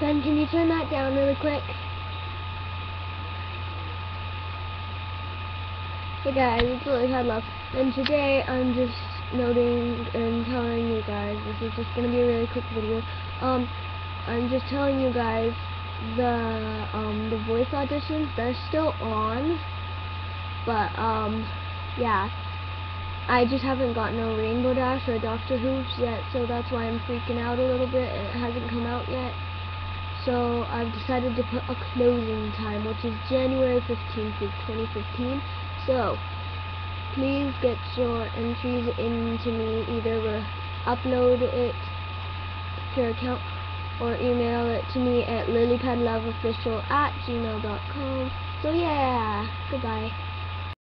Ben, can you turn that down really quick? Hey guys, it's really Lilypad Love, and today I'm just noting and telling you guys, this is just going to be a really quick video, um, I'm just telling you guys the, um, the voice auditions, they're still on, but, um, yeah, I just haven't gotten a Rainbow Dash or Doctor Whooves yet, so that's why I'm freaking out a little bit, it hasn't come out yet. So I've decided to put a closing time, which is January 15th of 2015. So please get your entries into me, either upload it to your account or email it to me at lilypadloveofficial at gmail.com. So yeah, goodbye.